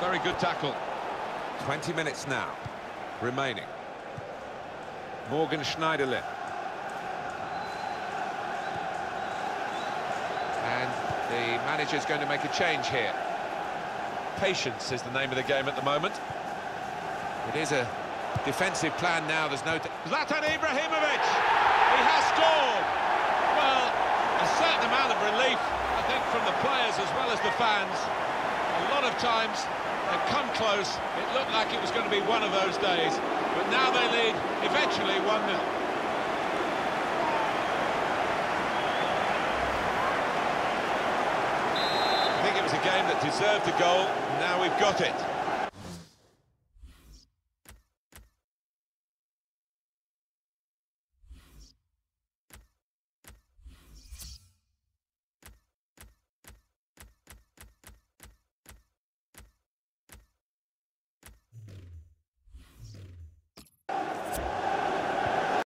Very good tackle. 20 minutes now remaining. Morgan Schneiderlin. And the manager's going to make a change here. Patience is the name of the game at the moment. It is a defensive plan now, there's no... Zlatan Ibrahimovic! He has scored! Well, a certain amount of relief, I think, from the players as well as the fans. A lot of times they've come close, it looked like it was going to be one of those days, but now they lead eventually 1-0. I think it was a game that deserved a goal, now we've got it.